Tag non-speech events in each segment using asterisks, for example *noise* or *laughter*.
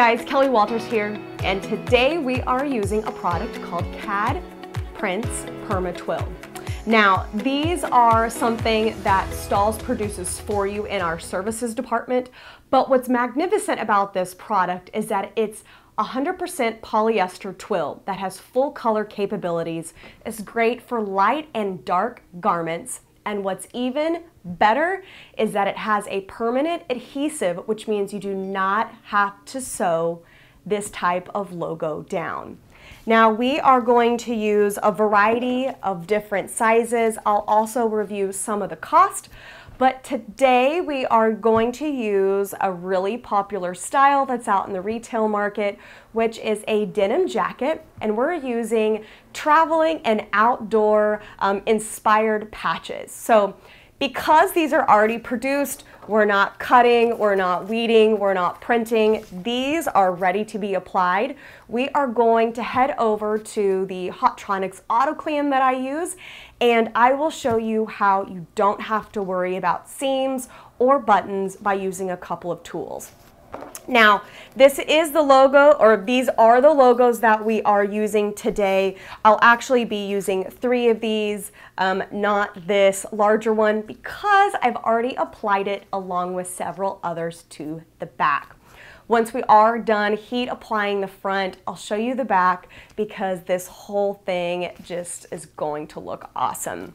guys, Kelly Walters here, and today we are using a product called CAD Prints Perma Twill. Now, these are something that Stahls produces for you in our services department, but what's magnificent about this product is that it's 100% polyester twill that has full color capabilities. It's great for light and dark garments, and what's even better is that it has a permanent adhesive, which means you do not have to sew this type of logo down. Now we are going to use a variety of different sizes. I'll also review some of the cost, but today we are going to use a really popular style that's out in the retail market, which is a denim jacket. And we're using traveling and outdoor um, inspired patches. So because these are already produced, we're not cutting, we're not weeding, we're not printing. These are ready to be applied. We are going to head over to the Hotronix AutoClam that I use and I will show you how you don't have to worry about seams or buttons by using a couple of tools. Now, this is the logo, or these are the logos that we are using today. I'll actually be using three of these, um, not this larger one, because I've already applied it along with several others to the back. Once we are done heat applying the front, I'll show you the back because this whole thing just is going to look awesome.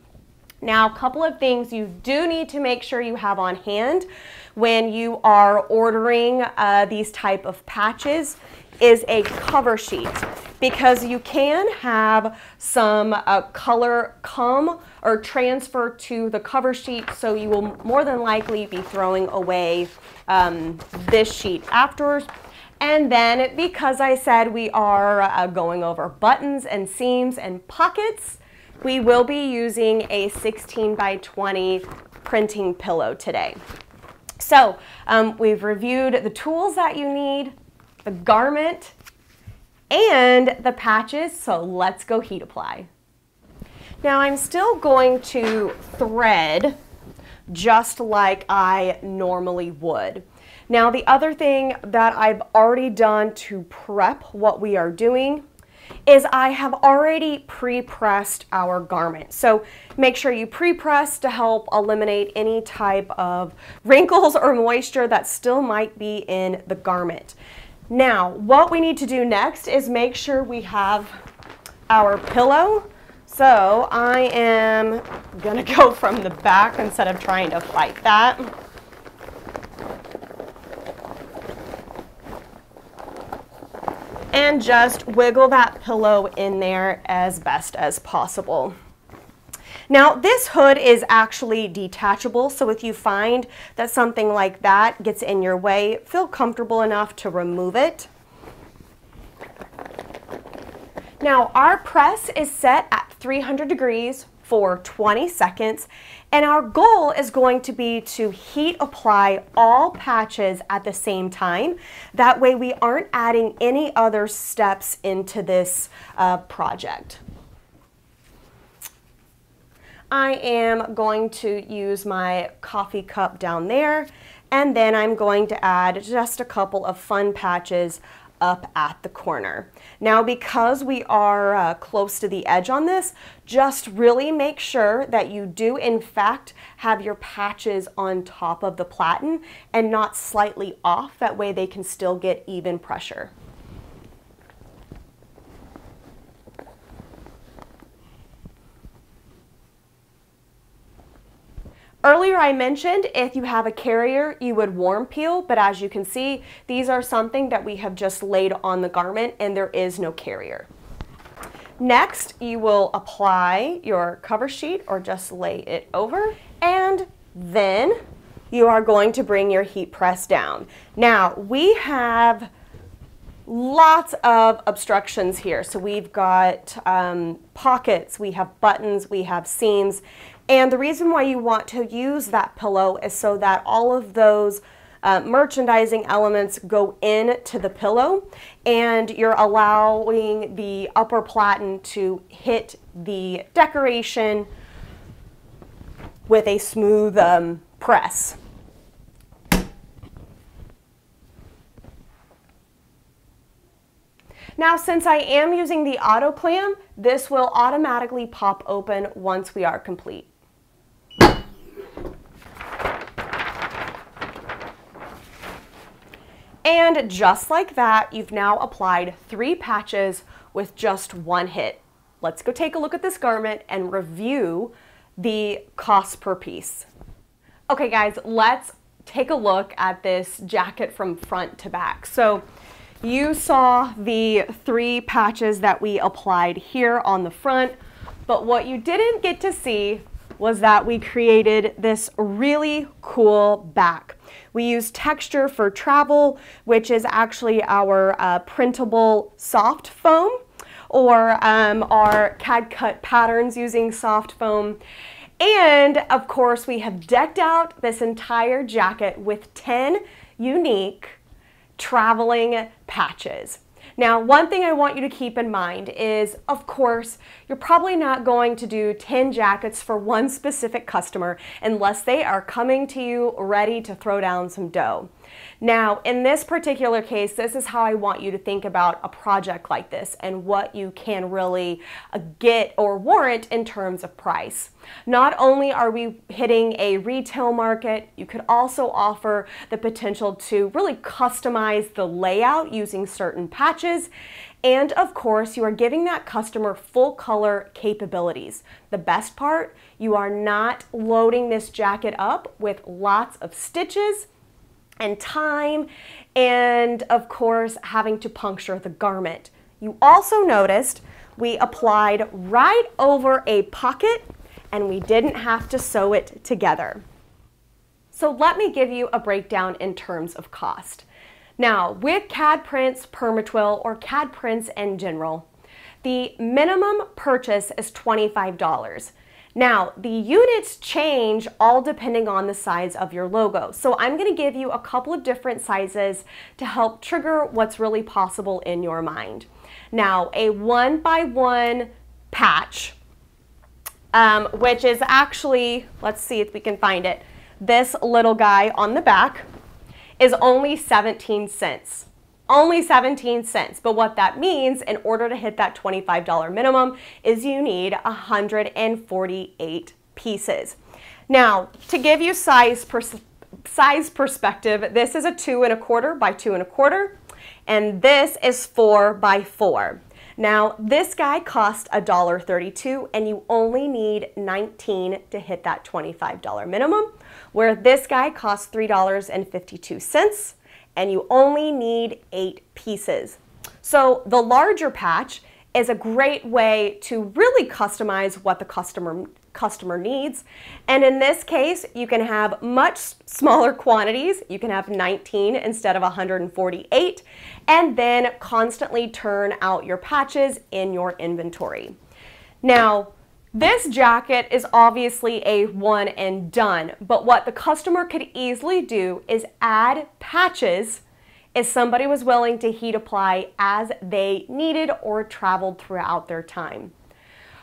Now, a couple of things you do need to make sure you have on hand when you are ordering uh, these type of patches is a cover sheet because you can have some uh, color come or transfer to the cover sheet so you will more than likely be throwing away um, this sheet afterwards. And then because I said we are uh, going over buttons and seams and pockets, we will be using a 16 by 20 printing pillow today. So um, we've reviewed the tools that you need, the garment, and the patches, so let's go heat apply. Now I'm still going to thread just like I normally would. Now the other thing that I've already done to prep what we are doing is I have already pre-pressed our garment. So make sure you pre-press to help eliminate any type of *laughs* wrinkles or moisture that still might be in the garment. Now, what we need to do next is make sure we have our pillow. So I am gonna *laughs* go from the back instead of trying to fight that. And just wiggle that pillow in there as best as possible. Now this hood is actually detachable, so if you find that something like that gets in your way, feel comfortable enough to remove it. Now our press is set at 300 degrees for 20 seconds and our goal is going to be to heat apply all patches at the same time. That way we aren't adding any other steps into this uh, project. I am going to use my coffee cup down there and then I'm going to add just a couple of fun patches up at the corner. Now because we are uh, close to the edge on this, just really make sure that you do in fact have your patches on top of the platen and not slightly off, that way they can still get even pressure. Earlier I mentioned if you have a carrier, you would warm peel, but as you can see, these are something that we have just laid on the garment and there is no carrier. Next, you will apply your cover sheet or just lay it over and then you are going to bring your heat press down. Now, we have lots of obstructions here. So we've got um, pockets, we have buttons, we have seams, and the reason why you want to use that pillow is so that all of those uh, merchandising elements go into the pillow and you're allowing the upper platen to hit the decoration with a smooth um, press. Now, since I am using the auto clam, this will automatically pop open once we are complete. And just like that, you've now applied three patches with just one hit. Let's go take a look at this garment and review the cost per piece. Okay guys, let's take a look at this jacket from front to back. So you saw the three patches that we applied here on the front, but what you didn't get to see was that we created this really cool back. We use texture for travel, which is actually our uh, printable soft foam or um, our CAD cut patterns using soft foam. And of course, we have decked out this entire jacket with 10 unique traveling patches. Now, one thing I want you to keep in mind is, of course, you're probably not going to do 10 jackets for one specific customer unless they are coming to you ready to throw down some dough. Now, in this particular case, this is how I want you to think about a project like this and what you can really uh, get or warrant in terms of price. Not only are we hitting a retail market, you could also offer the potential to really customize the layout using certain patches. And of course, you are giving that customer full color capabilities. The best part, you are not loading this jacket up with lots of stitches and time, and of course, having to puncture the garment. You also noticed we applied right over a pocket and we didn't have to sew it together. So let me give you a breakdown in terms of cost. Now, with CAD-PRINTZ, Permatwill, or CAD-PRINTZ in general, the minimum purchase is $25. Now, the units change all depending on the size of your logo. So I'm gonna give you a couple of different sizes to help trigger what's really possible in your mind. Now, a one by one patch, um, which is actually, let's see if we can find it, this little guy on the back is only 17 cents only 17 cents. But what that means in order to hit that $25 minimum is you need 148 pieces. Now, to give you size, pers size perspective, this is a two and a quarter by two and a quarter, and this is four by four. Now, this guy cost $1.32 and you only need 19 to hit that $25 minimum, where this guy costs $3.52 and you only need eight pieces. So the larger patch is a great way to really customize what the customer customer needs. And in this case, you can have much smaller *laughs* quantities. You can have 19 instead of 148, and then constantly turn out your patches in your inventory. Now, this jacket is obviously a one and done, but what the customer could easily do is add patches if somebody was willing to heat apply as they needed or traveled throughout their time.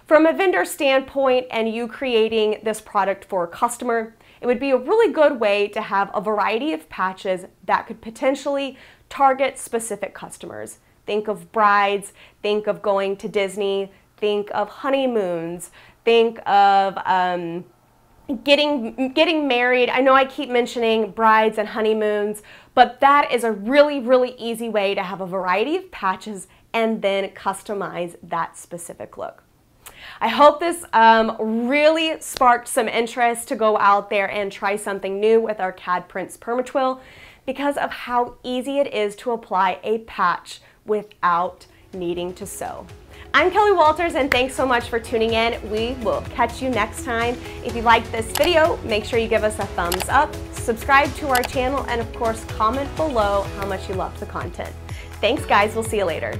From a vendor standpoint and you creating this product for a customer, it would be a really good way to have a variety of patches that could potentially target specific customers. Think of brides, think of going to Disney, think of honeymoons, think of um, getting getting married. I know I keep mentioning brides and honeymoons, but that is a really, really easy way to have a variety of patches and then customize that specific look. I hope this um, really sparked some interest to go out there and try something new with our CAD-PRINTZ Permatwill because of how easy it is to apply a patch without needing to sew. I'm Kelly Walters and thanks so much for tuning in. We will catch you next time. If you liked this video, make sure you give us a thumbs up, subscribe to our channel, and of course, comment below how much you loved the content. Thanks guys, we'll see you later.